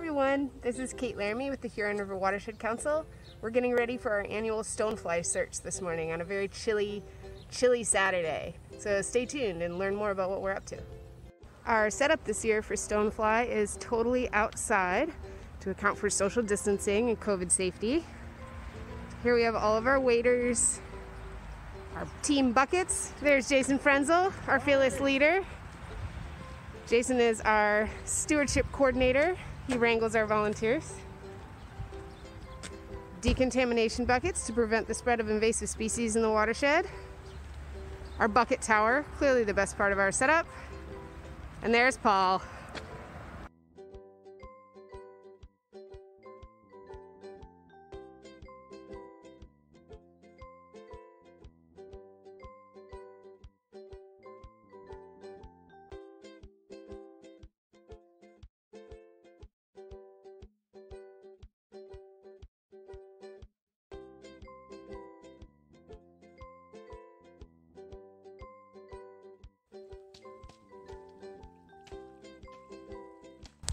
everyone, this is Kate Laramie with the Huron River Watershed Council. We're getting ready for our annual stonefly search this morning on a very chilly, chilly Saturday. So stay tuned and learn more about what we're up to. Our setup this year for stonefly is totally outside to account for social distancing and COVID safety. Here we have all of our waders, our team buckets. There's Jason Frenzel, our fearless leader. Jason is our stewardship coordinator. He wrangles our volunteers. Decontamination buckets to prevent the spread of invasive species in the watershed. Our bucket tower, clearly the best part of our setup. And there's Paul.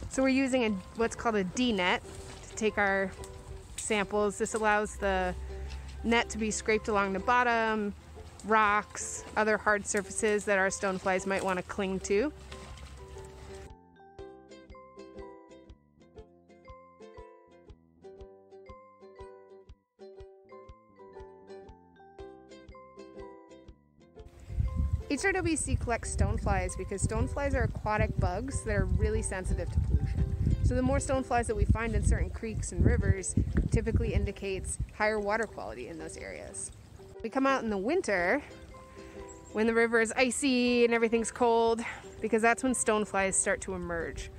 So we're using a what's called a D-net to take our samples. This allows the net to be scraped along the bottom, rocks, other hard surfaces that our stoneflies might want to cling to. HRWC collects stoneflies because stoneflies are aquatic bugs that are really sensitive to pollution. So the more stoneflies that we find in certain creeks and rivers typically indicates higher water quality in those areas. We come out in the winter when the river is icy and everything's cold because that's when stoneflies start to emerge.